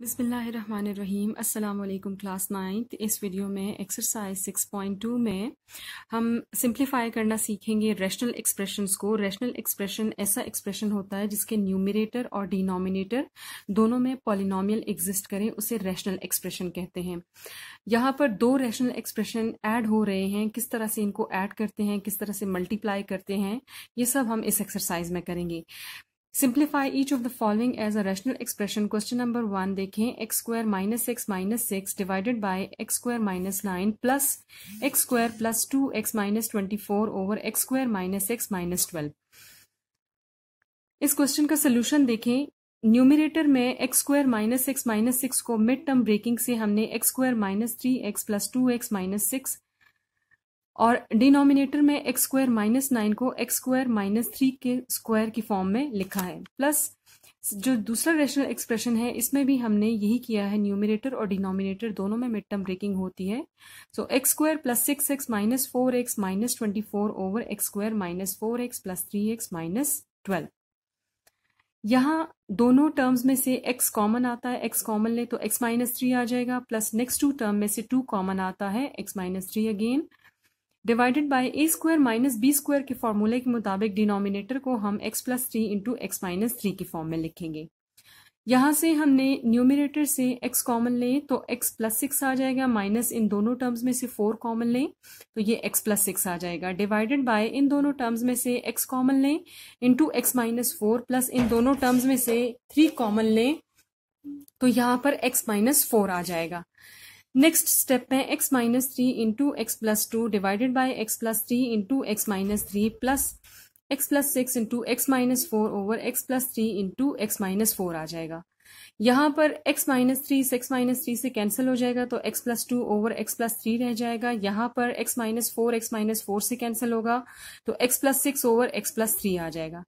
बिसमीम अस्सलाम class ninth इस वीडियो में एक्सरसाइज 6.2 में हम सिंप्लीफाई करना सीखेंगे रेशनल एक्सप्रेशंस को। रेशनल एक्सप्रेशन ऐसा एक्सप्रेशन होता है जिसके न्यूमिनेटर और डिनोमिनेटर दोनों में पॉलिनोमियल एग्जिस्ट करें, उसे रेशनल एक्सप्रेशन कहते हैं। यहाँ पर दो रेशनल एक्सप्रेशन ऐड हो रहे हैं। किस तरह से इनको ऐड करते हैं, किस तरह से मल्टीप्लाई करते हैं, ये सब हम इस एक्सरसाइज में करेंगे। Simplify each of the following as a rational expression question number one देखें x square minus x minus six divided by x square minus nine plus x square plus two x minus twenty four over x square minus x minus twelve इस question का solution देखें. Numerator में x square minus x minus six को mid term breaking से हमने x square minus three x plus two x minus six और denominator में x square minus nine को एक्स स्क्वायर माइनस थ्री के स्क्वायर की फॉर्म में लिखा है। प्लस जो दूसरा रेशनल एक्सप्रेशन है, इसमें भी हमने यही किया है न्यूमिनेटर और डिनोमिनेटर दोनों में मिड टर्म ब्रेकिंग होती है। So x square plus six x minus four x minus twenty four over x square minus four x plus three x minus twelve यहाँ दोनों टर्म्स में से x कॉमन आता है, x कॉमन ले तो x माइनस थ्री आ जाएगा प्लस नेक्स्ट टू टर्म में से टू कॉमन आता है, x minus three again divided by a square minus b square के फॉर्मूले के मुताबिक डिनोमिनेटर को हम x plus three into x minus three की फॉर्म में लिखेंगे। यहाँ से हमने न्यूमिनेटर से x कॉमन लें तो x प्लस सिक्स आ जाएगा माइनस इन दोनों टर्म्स में से फोर कॉमन लें तो ये x प्लस सिक्स आ जाएगा। डिवाइडेड बाय इन दोनों टर्म्स में से x कॉमन लें into x minus four plus इन दोनों टर्म्स में से थ्री कॉमन लें तो यहाँ पर x माइनस फोर आ जाएगा। नेक्स्ट स्टेप है x minus three into x plus two divided by x plus three into x minus three plus x plus six into x minus four over x plus three into x minus four आ जाएगा। यहाँ पर x minus three से minus three से cancel हो जाएगा तो x plus two over x plus three रह जाएगा। यहाँ पर x minus four x minus four से कैंसिल होगा तो x plus six over x plus three आ जाएगा।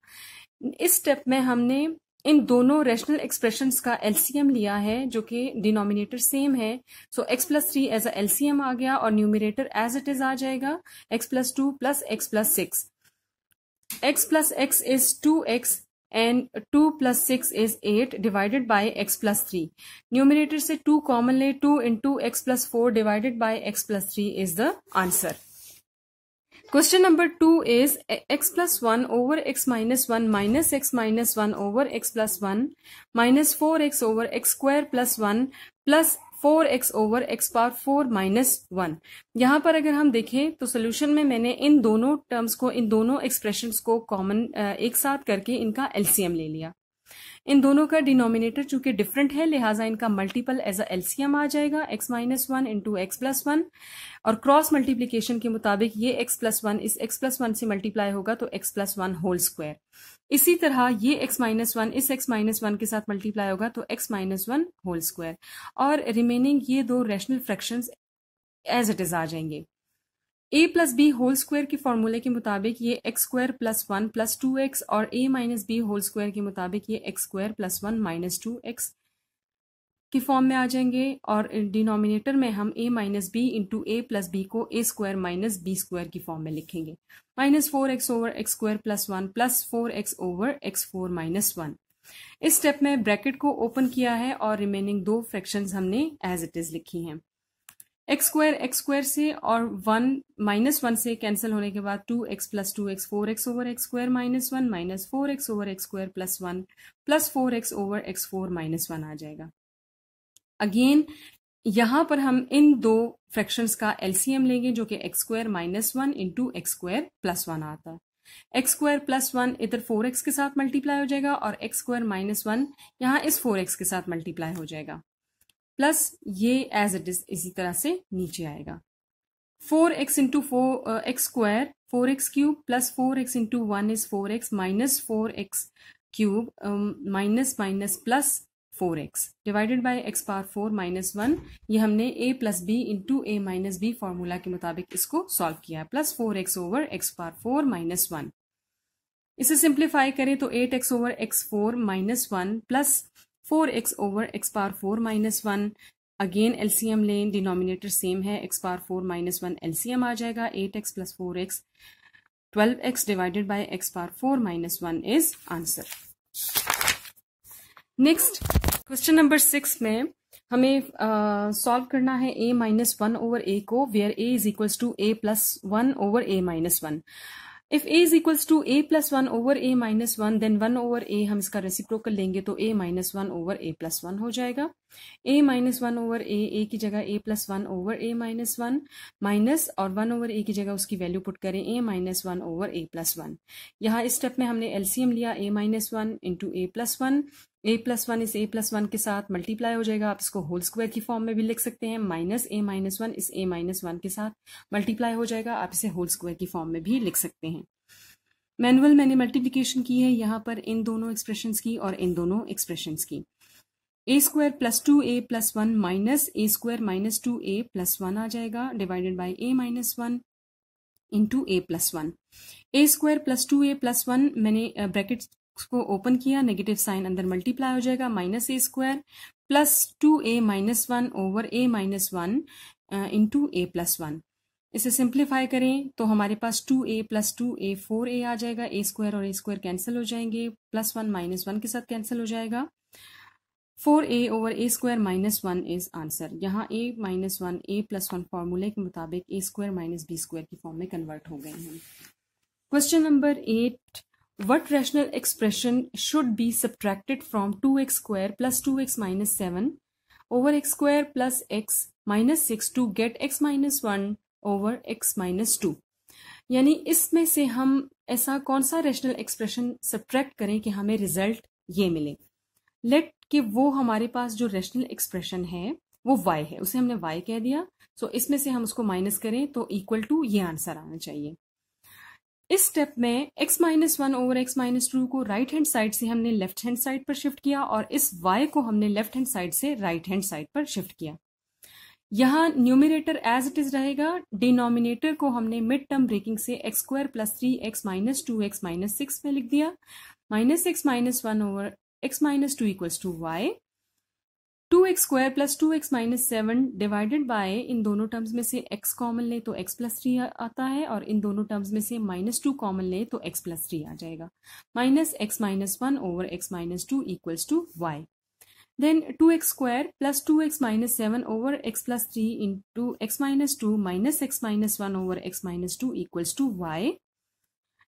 इस स्टेप में हमने इन दोनों रेशनल एक्सप्रेशन का एलसीएम लिया है, जो कि डिनोमिनेटर सेम है. So x plus three as a LCM आ गया और न्यूमिनेटर एज इट इज़ आ जाएगा. X plus two plus x plus six x plus x is two x and two plus six is eight divided by x plus three numerator से two common ले two into x plus four divided by x plus three is the answer question number two is x plus one over x minus one minus x minus one over x plus one minus four x over x square plus one plus four x over x power four minus one यहाँ पर अगर हम देखें तो solution में मैंने इन दोनों terms को, इन दोनों एक्सप्रेशन को कॉमन eh, एक साथ करके इनका एलसीएम ले लिया। इन दोनों का डिनोमिनेटर चूँकि डिफरेंट है, लिहाजा इनका मल्टीपल एज अ एलसीएम आ जाएगा x minus one into x plus one और क्रॉस मल्टीप्लीकेशन के मुताबिक ये एक्स प्लस वन इस एक्स प्लस वन से मल्टीप्लाई होगा तो x plus one whole square इसी तरह ये एक्स माइनस वन इस एक्स माइनस वन के साथ मल्टीप्लाई होगा तो x minus one whole square और रिमेनिंग ये दो rational fractions as it is आ जाएँगे. A plus b whole square के फॉर्मूले के मुताबिक ये x square plus one plus two x और a minus b whole square के मुताबिक ये x square plus one minus two x की फॉर्म में आ जाएँगे और डिनोमिनेटर में हम a minus b into a plus b को a square minus b square की फॉर्म में लिखेंगे। Minus four x over x square plus one plus four x over x four minus one इस स्टेप में bracket को open किया है और रिमेनिंग दो फ्रैक्शंस हमने एज इट इज़ लिखी हैं। एक्स स्क्वायर एक्स स्क्वायर से और वन माइनस वन से कैंसिल होने के बाद two x plus two x four x over x square minus one minus four x over x square plus one plus four x over x four minus one आ जाएगा। Again यहाँ पर हम इन दो fractions का LCM लेंगे जो कि x square minus one into x square plus one आता है। एक्स स्क्वायर प्लस वन इधर फोर एक्स के साथ मल्टीप्लाई हो जाएगा और एक्स स्क्वायर माइनस वन यहाँ इस फोर एक्स के साथ मल्टीप्लाई हो जाएगा। प्लस ये एज इट इज़ इसी तरह से नीचे आएगा। Four x into four x square four x cube plus four x into one is four x minus four x cube minus minus plus four x divided by x power four minus one ये हमने a plus b into a minus b formula के मुताबिक इसको solve किया है। Plus four x over x power four minus one इसे simplify करें तो eight x over x four minus one plus four x over x power four minus one. Again LCM लें denominator same है x power four minus one LCM आ जाएगा eight x plus four x twelve x divided by x power four minus one is answer next question number six में हमें solve uh, करना है a minus one over a को where a is equals to a plus one over a minus one if a is equals to a plus one over a minus one then one over a हम इसका reciprocal लेंगे तो a minus one over a plus one हो जाएगा। A minus one over a a की जगह a plus one over a minus one minus और one over a की जगह उसकी वैल्यू पुट करें a minus one over a plus one यहाँ इस स्टेप में हमने एलसीएम लिया a minus one into a plus one a plus one इस ए प्लस वन के साथ मल्टीप्लाई हो जाएगा। आप इसको होल स्क्वायर की फॉर्म में भी लिख सकते हैं। माइनस ए माइनस वन इस ए माइनस वन के साथ मल्टीप्लाई हो जाएगा। आप इसे होल स्क्वायर की फॉर्म में भी लिख सकते हैं। मैनुअल मैंने मल्टीप्लीकेशन की है। यहाँ पर इन दोनों एक्सप्रेशंस की और इन दोनों एक्सप्रेशंस की। A square plus two a plus one minus a square minus two a plus one आ जाएगा divided by a minus one into a plus one a square plus two a plus one मैंने bracket को open किया negative sign अंदर multiply हो जाएगा minus a square plus two a minus one over a minus one into a plus one इसे simplify करें तो हमारे पास two a plus two a four a आ जाएगा ए स्क्वायर और ए स्क्वायर कैंसिल हो जाएँगे प्लस वन माइनस वन के साथ कैंसिल हो जाएगा। Four a over a square minus one is answer यहाँ a minus one a plus one फॉर्मूले के मुताबिक a square minus b square की फॉर्म में कन्वर्ट हो गए हैं। Question number eight What rational expression should be subtracted from 2x square plus 2x minus 7 over x square plus x minus 6 to get x minus 1 over x minus 2 यानी इसमें से हम ऐसा कौन सा रेशनल एक्सप्रेशन सब्ट्रैक्ट करें कि हमें रिज़ल्ट ये मिले। लेट कि वो हमारे पास जो रेशनल एक्सप्रेशन है, वो y है। उसे हमने y कह दिया। सो so, इसमें से हम उसको माइनस करें तो इक्वल टू ये आंसर आना चाहिए। इस स्टेप में x minus one over x minus two को राइट हैंड साइड से हमने लेफ़्ट हैंड साइड पर शिफ्ट किया और इस y को हमने लेफ़्ट हैंड साइड से राइट हैंड साइड पर शिफ्ट किया। यहाँ न्यूमिनेटर एज इट इज़ रहेगा। डिनोमिनेटर को हमने मिड टर्म ब्रेकिंग से x square plus three x minus two x minus six में लिख दिया। Minus x minus one over minus two equals to y two x square plus two x minus seven divided by इन दोनों terms में से x common ले तो x plus three आता है और इन दोनों टर्म्स में से माइनस टू कॉमन ले तो एक्स प्लस थ्री आ जाएगा। Minus x minus one over x minus two equals to y then two x square plus two x minus seven over x plus three into x minus two minus x minus one over x minus two equals to y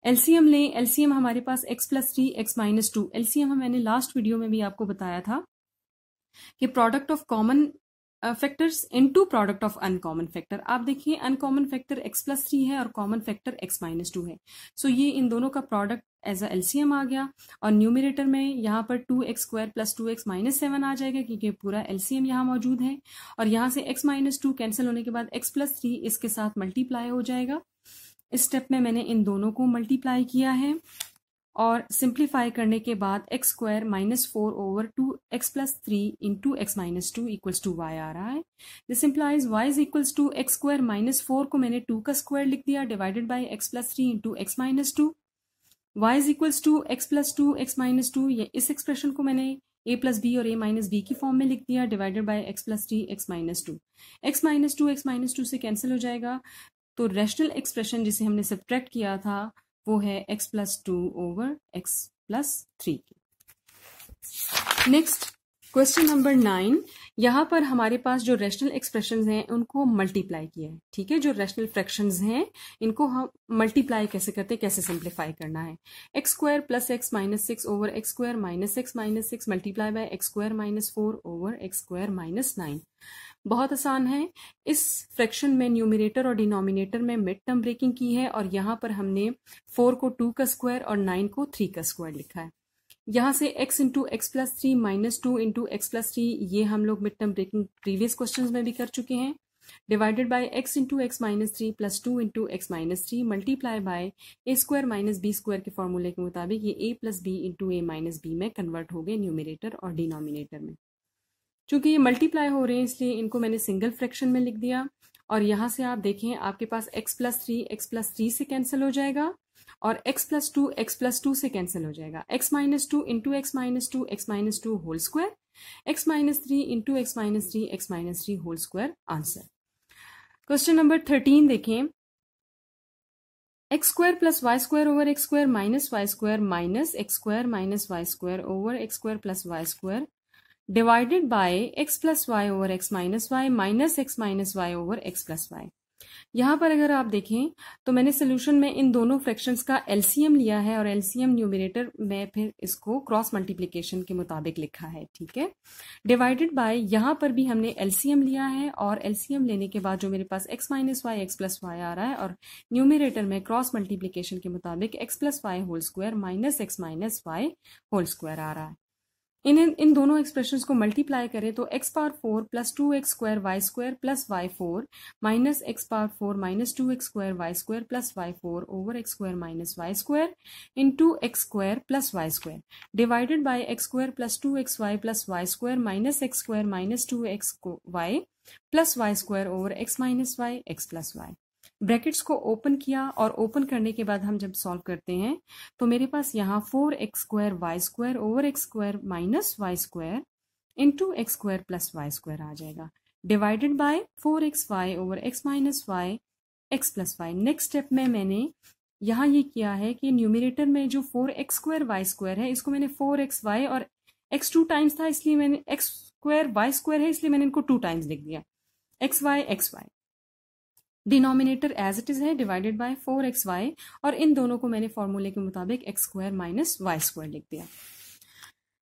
LCM लें LCM हमारे पास x plus three x minus two LCM मैंने last video में भी आपको बताया था कि product of common factors into product of uncommon factor आप देखिए uncommon factor x plus three है और common factor x minus two है। सो so, ये इन दोनों का प्रोडक्ट एज अ एलसीएम आ गया और न्यूमिनेटर में यहाँ पर two x square plus two x minus seven आ जाएगा क्योंकि पूरा एलसीएम यहाँ मौजूद है। और यहाँ से एक्स माइनस टू कैंसिल होने के बाद एक्स प्लस थ्री इसके साथ मल्टीप्लाई हो जाएगा। इस स्टेप में मैंने इन दोनों को मल्टीप्लाई किया है और सिंप्लीफाई करने के बाद x square minus four over two x plus three into x minus two equals to y आ रहा है। This implies y is equals to x square minus four को मैंने टू का स्क्वायर लिख दिया divided by x plus three into x minus two y is equals to x plus two x minus two ये इस expression को मैंने a plus b और ए माइनस बी की फॉर्म में लिख दिया divided by x plus three x minus two x minus two x minus two से कैंसिल हो जाएगा। तो रेशनल एक्सप्रेशन जिसे हमने सब्ट्रैक्ट किया था, वो है x plus two over x plus three next question number nine यहाँ पर हमारे पास जो रेशनल एक्सप्रेशन हैं, उनको मल्टीप्लाई किया है, ठीक है? जो रेशनल फ्रैक्शन हैं, इनको हम मल्टीप्लाई कैसे करते हैं, कैसे सिंप्लीफाई करना है? X square plus x minus six over x square minus x minus six multiply by x square minus four over x square minus nine बहुत आसान है। इस फ्रैक्शन में न्यूमिनेटर और डिनोमिनेटर में मिड टर्म ब्रेकिंग की है और यहाँ पर हमने फोर को टू का स्क्वायर और नाइन को थ्री का स्क्वायर लिखा है। यहाँ से x into x plus three minus two into x plus three ये हम लोग mid term breaking previous question में भी कर चुके हैं। Divided by x into x minus three plus two into x minus three multiply by a square minus b square के फॉर्मूले के मुताबिक ये a plus b into a minus b में कन्वर्ट हो गए न्यूमिनेटर और डिनोमिनेटर में। चूँकि ये मल्टीप्लाई हो रहे हैं, इसलिए इनको मैंने सिंगल फ्रैक्शन में लिख दिया। और यहाँ से आप देखें, आपके पास x plus three x plus three से कैंसिल हो जाएगा। और x plus two x plus two से कैंसिल हो जाएगा। x minus two into x minus two x minus two whole square x minus three into x minus three x minus three whole square answer question number thirteen देखें। X square plus y square over x square minus y square minus x square minus y square over x square plus y square divided by x plus y over x minus y minus x minus y over x plus y यहाँ पर अगर आप देखें तो मैंने solution में इन दोनों fractions का एलसीएम लिया है और एलसीएम न्यूमिनेटर में फिर इसको क्रॉस मल्टीप्लीकेशन के मुताबिक लिखा है, ठीक है? डिवाइडेड बाय यहाँ पर भी हमने एलसीएम लिया है और एलसीएम लेने के बाद जो मेरे पास x minus y x plus y आ रहा है और न्यूमिनेटर में क्रॉस मल्टीप्लीकेशन के मुताबिक x plus y whole square minus x minus y whole square आ रहा है। इन इन दोनों एक्सप्रेशन को मल्टीप्लाई करें तो x power four plus two x square y square plus y four minus x power four minus two x square y square plus y four over x square minus y square into x square plus y square divided by x square plus two x y plus y square minus x square minus two x y plus y square over x minus y x plus y brackets को open किया और open करने के बाद हम जब solve करते हैं तो मेरे पास यहाँ four x square y square over x square minus y square into x square plus y square आ जाएगा। Divided by four x y over x minus y x plus y. Next step में मैंने यहाँ ये किया है कि numerator में जो four x square y square है, इसको मैंने फोर एक्स वाई और एक्स टू टाइम्स था, इसलिए मैंने एक्स स्क्वायर वाई स्क्वायर है, इसलिए मैंने इनको टू टाइम्स लिख दिया। X y x y. Denominator as it is है divided by four x y और इन दोनों को मैंने फॉर्मूले के मुताबिक x square minus y square लिख दिया।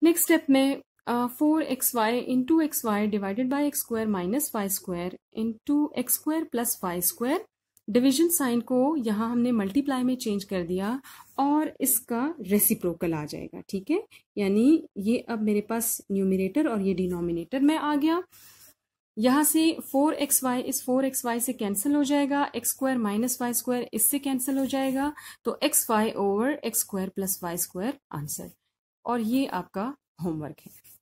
नेक्स्ट स्टेप में four x y into x y divided by x square minus y square into x square plus y square division sign को यहाँ हमने मल्टीप्लाई में चेंज कर दिया, और इसका रेसिप्रोकल आ जाएगा, ठीक है? यानी ये अब मेरे पास न्यूमिनेटर और ये डिनोमिनेटर में आ गया। यहाँ से फोर एक्स वाई इस फोर एक्स वाई से कैंसिल हो जाएगा x square minus y square इससे कैंसिल हो जाएगा तो x y over x square plus y square answer और ये आपका होमवर्क है।